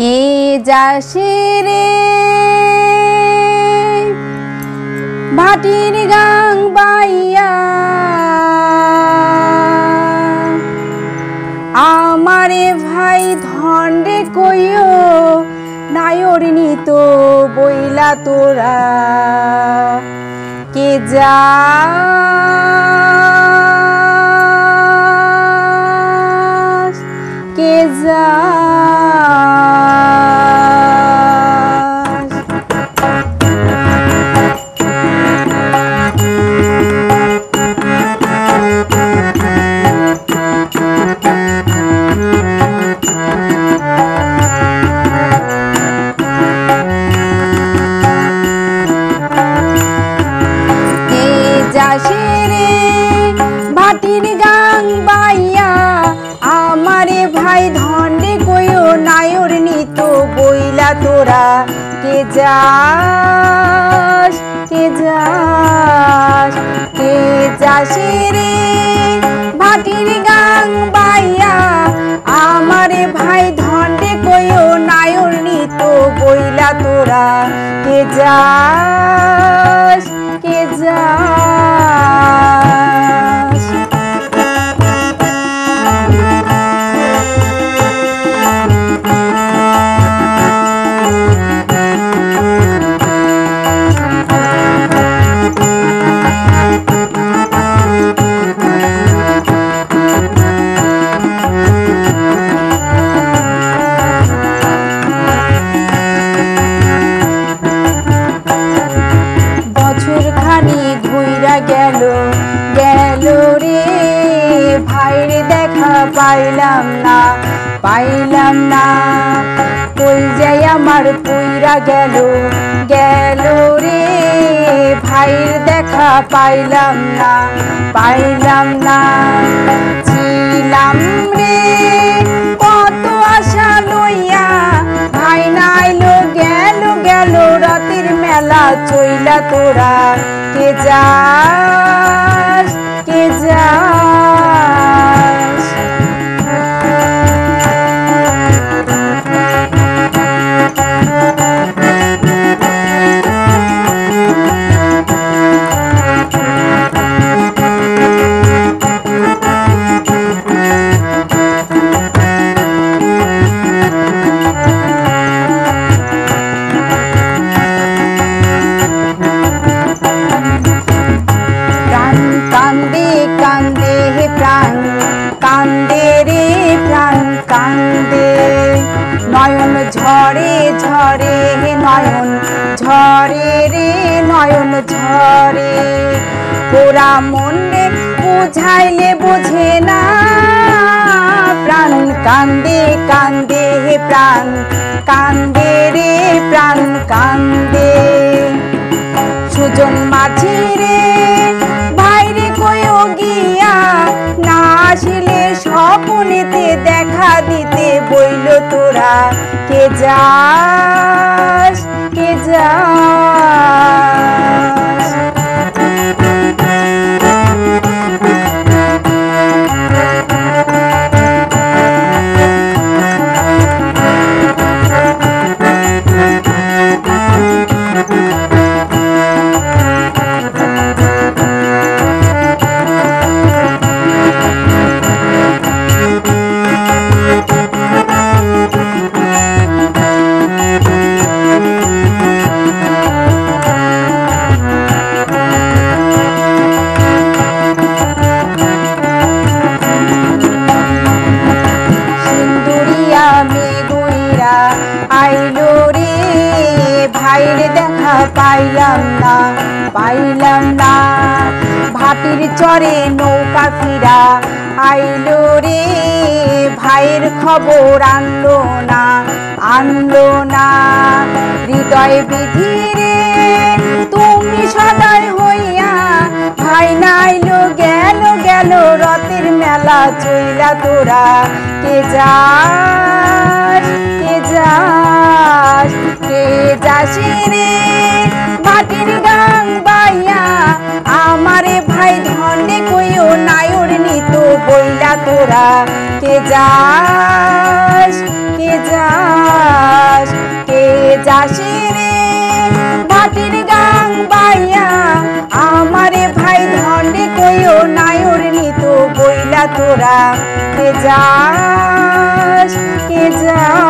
কে যাসে রে ভাটির গাং বাইয়া। আমারে ভাই ধন্ডে কইও, নায়র নিত বইলা তোরা। কে যা? কে যা? ভাটির গাং বাইয়া, আমারে ভাই ধন্ডে কইও নায়র নিত বইলা তোরা। কে যাস কে যাস, কে যাসে রে ভাটির গাং বাইয়া আমারে ভাই ধন্ডে কইও নায়র নিত বইলা তোরা কে যাস দেখা পাইলাম না পাইলাম না। কই যাই আমার পুইরা গেল গেল রে। ভাইর দেখা পাইলাম না পাইলাম না। ছিলাম রে, কত আশা লইয়া। ভাই নাইলো, গেল গেল, রাতের মেলা চইলা তোরা কে যাস কান্দে নয়ন ঝরে ঝরে হে নয়ন, ঝরে রে নয়ন, ঝরে। পোড়া মনে বুঝাইলে বোঝে না। প্রাণ কান্দে কান্দে হে প্রাণ কান্দে রে প্রাণ কান্দে দিতে বইল তোরা কে যাস কে যাস? পাইলাম না। ভাটির চরে নৌকা ফিরা আইলো রে। ভাইয়ের খবর আনলো না আনলো না। হৃদয় বিধি রে, তুমি সদয় হইয়া ভাই নাইলো, গেল গেল রথের মেলা চইলা তোরা। কে যাস কে যাস, কে যাসি রে? মাটির বাইয়া, আমারে ভাই ধন্ডে কইও নায়র নিত, বইলা তোরা, কে যাস কে যাস আসি রে? ভাটির গাং বাইয়া, আমারে ভাই ধন্ডে কইও নায়র নিত, বইলা তোরা, কে যাস কে যাস।